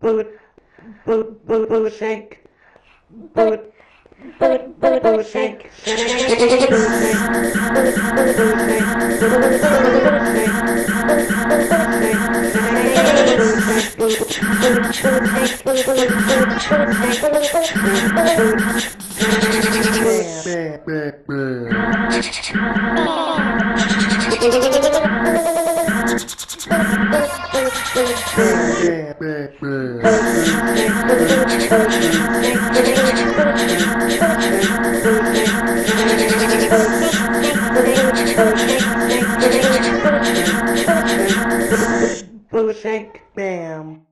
boot, boot, boot, boot, shake, boot. Boot, boot, boot, shake, shake, Booshake Bam.